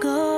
go.